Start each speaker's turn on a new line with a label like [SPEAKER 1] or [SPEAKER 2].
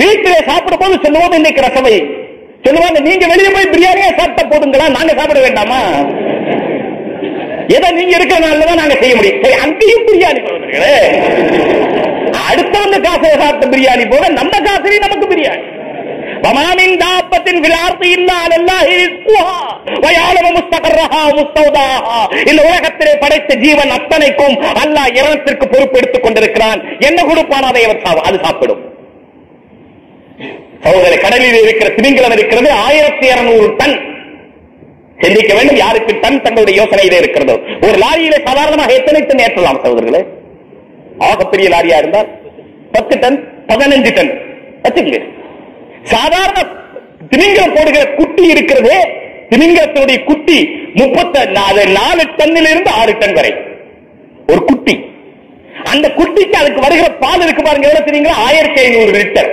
[SPEAKER 1] வீட்டிலே சாப்பிடும் போது சொல்லுவோம் இன்னைக்கு ரசவை. சொல்லுவாங்க நீங்க வெளியே போய் பிரியாணியா சாப்பிட்ட போதுங்களா? நாங்க சாப்பிட வேண்டாமா? எதை நீங்க இருக்கிறனால நாள்லதான் நாங்க செய்ய முடியும். சரி அங்கேயும் பிரியாணி அடுத்தவங்க காசை சாப்பிட்ட பிரியாணி போல நம்ம காசுலயும் நமக்கு பிரியாணி. வமாமின் தாப்பத்தின் விளார்த்து இல்லாத வயாலம முஸ்தகர்ரஹா முஸ்தௌதாஹா. இந்த உலகத்திலே படைத்த ஜீவன் அத்தனைக்கும் அல்லாஹ் இரணத்திற்கு பொறுப்பு எடுத்துக் கொண்டிருக்கிறான். என்ன கொடுப்பான் அதை அவர் அது சாப்பிடும். சகோதர கடலில் இருக்கிற திமிங்கலம் இருக்கிறது. ஆயிரத்தி இருநூறு டன். சிந்திக்க வேண்டும் யாருக்கு டன் தங்களுடைய யோசனையிலே இருக்கிறதோ. ஒரு லாரியில சாதாரணமாக எத்தனை டன் ஏற்றலாம் சகோதரர்களே? ஆகப்பெரிய லாரியா இருந்தால் பத்து டன் பதினஞ்சு டன். வச்சுக்கங்க சாதாரண திமிங்கலம் போடுகிற குட்டி இருக்கிறது திமிங்கலத்தினுடைய குட்டி முப்பத்த நாலு நாலு டன்னில் இருந்து ஆறு டன் வரை. ஒரு குட்டி. அந்த குட்டிக்கு அதுக்கு வருகிற பால் இருக்கு பாருங்க எவ்வளவு தெரியுங்களா? ஆயிரத்தி ஐநூறு லிட்டர்.